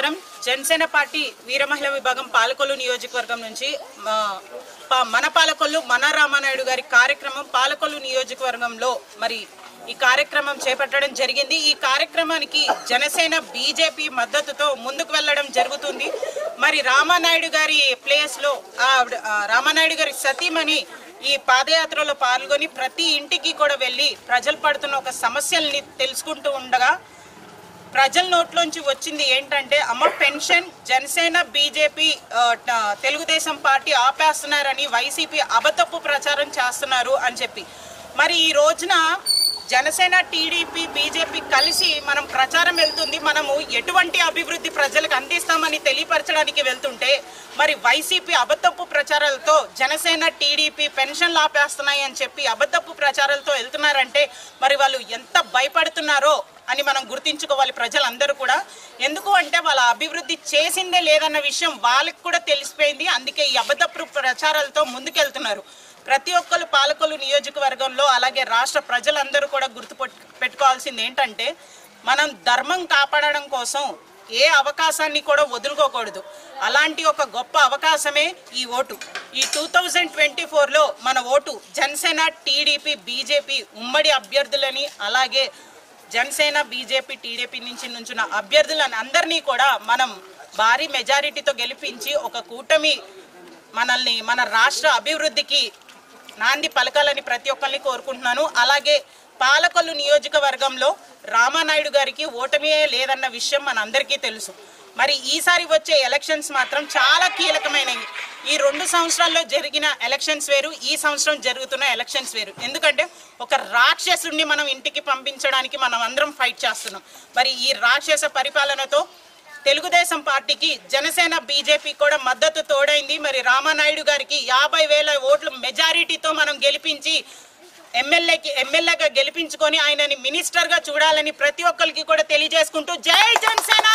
నమస్కారం జనసేన పార్టీ వీరమహిళ విభాగం పాలకొల్లు నియోజకవర్గం నుంచి మన పాలకొల్లు మన రామానాయుడు గారి కార్యక్రమం పాలకొల్లు నియోజకవర్గంలో మరి ఈ కార్యక్రమం చేపట్టడం జరిగింది. ఈ కార్యక్రమానికి జనసేన బీజేపీ మద్దతుతో ముందుకు వెళ్ళడం జరుగుతుంది. మరి రామానాయుడు గారి ప్లేస్లో ఆవిడ రామానాయుడు గారి సతీమణి ఈ పాదయాత్రలో పాల్గొని ప్రతి ఇంటికి కూడా వెళ్ళి ప్రజలు పడుతున్న ఒక సమస్యల్ని తెలుసుకుంటూ ఉండగా ప్రజల నోట్లోంచి వచ్చింది ఏంటంటే అమ్మ pension Janasena BJP Telugu Desam party ఆపేస్తున్నారని YCP అబద్ధపు ప్రచారం చేస్తున్నారు అని చెప్పి. మరి ఈ రోజున జనసేన టీడీపీ బీజేపీ కలిసి మనం ప్రచారం వెళ్తుంది. మనము ఎటువంటి అభివృద్ధి ప్రజలకు అందిస్తామని తెలియపరచడానికి వెళ్తుంటే మరి వైసీపీ అబద్ధపు ప్రచారాలతో జనసేన టీడీపీ పెన్షన్లు ఆపేస్తున్నాయి అని చెప్పి అబద్ధపు ప్రచారాలతో వెళ్తున్నారంటే మరి వాళ్ళు ఎంత భయపడుతున్నారో అని మనం గుర్తించుకోవాలి ప్రజలందరూ కూడా. ఎందుకు అంటే వాళ్ళ అభివృద్ధి చేసిందే లేదన్న విషయం వాళ్ళకి కూడా తెలిసిపోయింది. అందుకే ఈ అబద్ధపు ప్రచారాలతో ముందుకెళ్తున్నారు. ప్రతి ఒక్కరు పాలకొల్లు నియోజకవర్గంలో అలాగే రాష్ట్ర ప్రజలందరూ కూడా గుర్తు పెట్టుకోవాల్సింది ఏంటంటే మనం ధర్మం కాపాడడం కోసం ఏ అవకాశాన్ని కూడా వదులుకోకూడదు. అలాంటి ఒక గొప్ప అవకాశమే ఈ ఓటు. ఈ టూ థౌజండ్ ట్వంటీ ఫోర్లో మన ఓటు జనసేన టీడీపీ బీజేపీ ఉమ్మడి అభ్యర్థులని అలాగే జనసేన బీజేపీ టీడీపీ నుంచి నుంచిన అభ్యర్థులను అందరినీ కూడా మనం భారీ మెజారిటీతో గెలిపించి ఒక కూటమి మనల్ని మన రాష్ట్ర అభివృద్ధికి నాంది పలకాలని ప్రతి ఒక్కరిని కోరుకుంటున్నాను. అలాగే పాలకొల్లు నియోజకవర్గంలో రామానాయుడు గారికి ఓటమియే లేదన్న విషయం మనందరికీ తెలుసు. మరి ఈసారి వచ్చే ఎలక్షన్స్ మాత్రం చాలా కీలకమైనవి. ఈ రెండు సంవత్సరాల్లో జరిగిన ఎలక్షన్స్ వేరు ఈ సంవత్సరం జరుగుతున్న ఎలక్షన్స్ వేరు. ఎందుకంటే ఒక రాక్షసుడిని మనం ఇంటికి పంపించడానికి మనం అందరం ఫైట్ చేస్తున్నాం. మరి ఈ రాక్షస పరిపాలనతో తెలుగుదేశం పార్టీకి జనసేన బీజేపీ కూడా మద్దతు తోడైంది. మరి రామానాయుడు గారికి యాభై వేల ఓట్లు మెజారిటీతో మనం గెలిపించి ఎమ్మెల్యేకి ఎమ్మెల్యేగా గెలిపించుకొని ఆయనని మినిస్టర్గా చూడాలని ప్రతి ఒక్కరికి కూడా తెలియజేసుకుంటూ జై జనసేన!